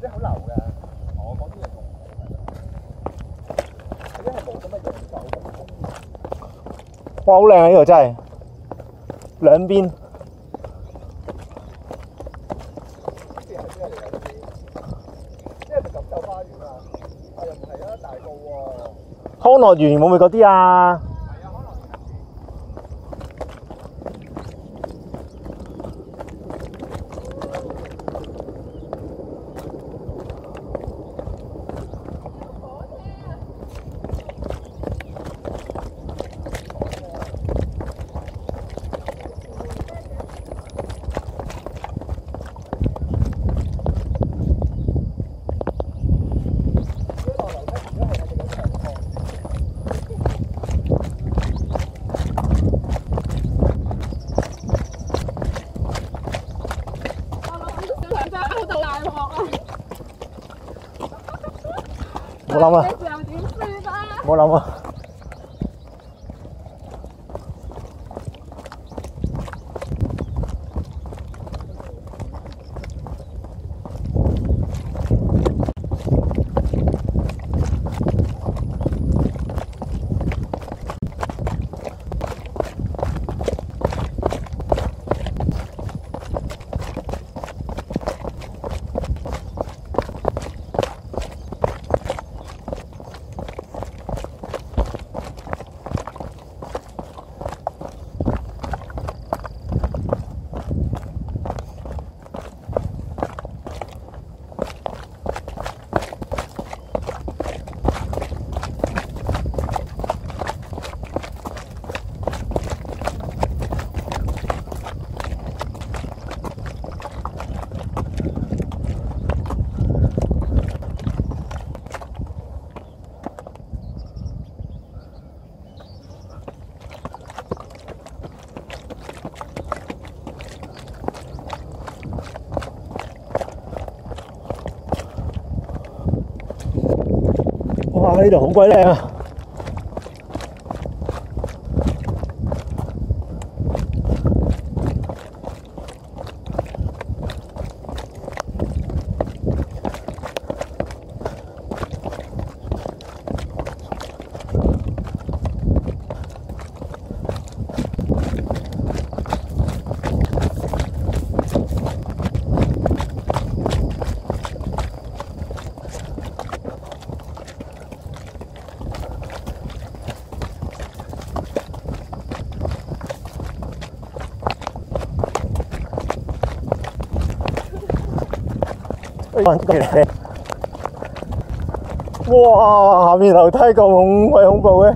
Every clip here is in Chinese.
嗰啲好流嘅，我嗰啲係仲嗰啲係冇咁嘅形狀，好風哇，好靚啊！呢度真係兩邊呢啲係咩嚟㗎？呢啲呢係咪錦繡花園啊？係啊唔係啊，大埔喎。康樂園會唔會嗰啲啊？冇諗啊！嘅時候呢度好鬼靚啊！哇！下面樓梯咁恐鬼恐怖嘅，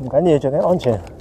唔緊要，最緊要安全。